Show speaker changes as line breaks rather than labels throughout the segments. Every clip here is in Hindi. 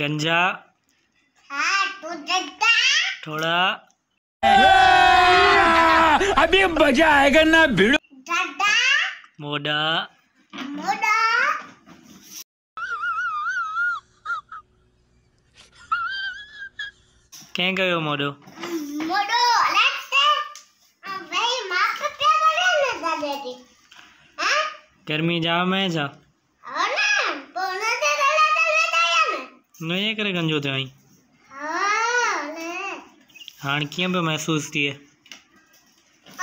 गंजा।
हाँ
थोड़ा।
अभी मज़ा आएगा ना भिड़ो।
मोडा।
मोड़ा
कंहिं कयो मोडो?
मोड़ो अलग से। भाई माँ जी हाँ?
गर्मी जाम आहे छा
और ना बोलने से दादा दादा दादा में
न करे गंजो थियो आहीं
हाँ ने
हाणे कीअं पियो महसूसु थिए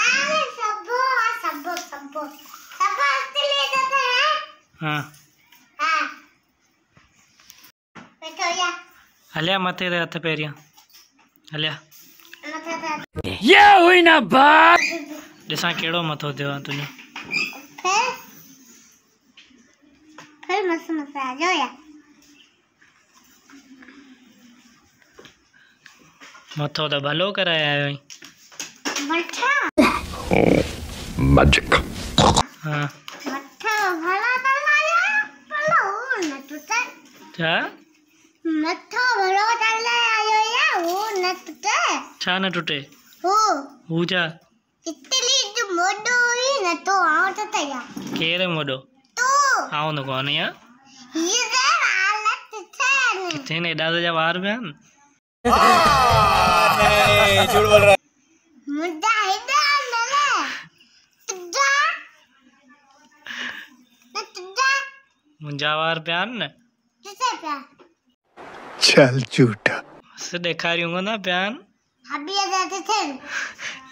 अरे सबो सबो सबो सबो असली दादा है।
हा।
हाँ बैठो या
हलिया मथे ते हथु पहिरियाँ हलिया।
ये हुई ना बात।
ॾिसां कहिड़ो मथो थियो आहे तुंहिंजो
फिर फिर मस्त मस्त आ जाओ या
मथो त भलो कराए आयो आहीं
मैजिक
हा।
भला भलो न टूटे
छा
मठा भलो दलाया या? वो न टूटे
छा न टुटे।
हो।
हू छा
इतनी जो मोडो ही न तो आओ तो तया
केरु मोॾो
तो।
आऊँ न कोन या
ये दे हालत छे
किथे न जा वार पिया आहिनि
मुद्दा इधर नले तुझा। न तुझा।
मुंहिंजा वार पिया आहिनि न
चल झूठा।
बसि ॾेखारियूं कोन पिया आहिनि
हबी जाते थे।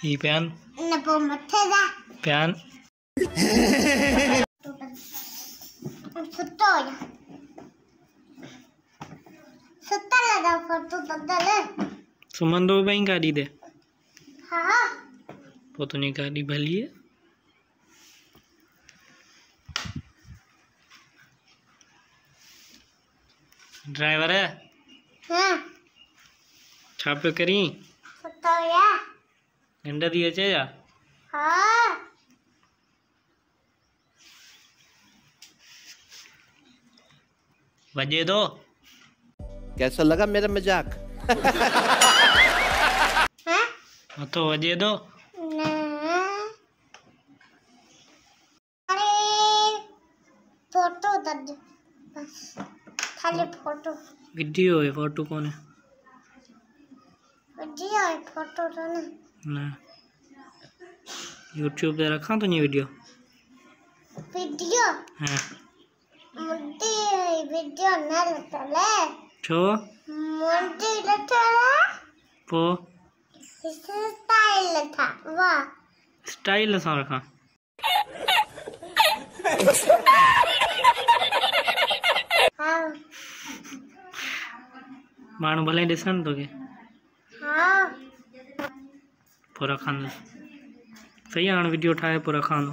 ही पिया आहिनि
न पो मथे जा।
पिया आहिनि
सुतो या सुता लगा फ़ोटो
सुम्हंदो बि आहीं गाॾी ते
हाँ।
तुंहिंजी गाॾी भली आहे ड्राइवर
हाँ?
छा पियो करीं?
सुतो या
निंड थी
हाँ।
वॼे थो
कैसा लगा मेरा मज़ाक?
हाँ
वॼे थो
अरे फ़ोटो बस खाली फ़ोटो।
वीडियो आहे फ़ोटो कोन्हे
वीडियो है फ़ोटो तो ना।
न। यूट्यूब ते रखां तुंहिंजी वीडियो?
वीडियो?
हा।
मुद्दी वीडियो न लटले
छो।
लटले इस स्टाइल था वाह।
स्टाइल सां रखां।
हाँ।
माण्हू भले ॾिसनि तोखे
हाँ।
पोइ रखंदुसि सही आहे हाणे वीडियो ठाहे पोइ रखां थो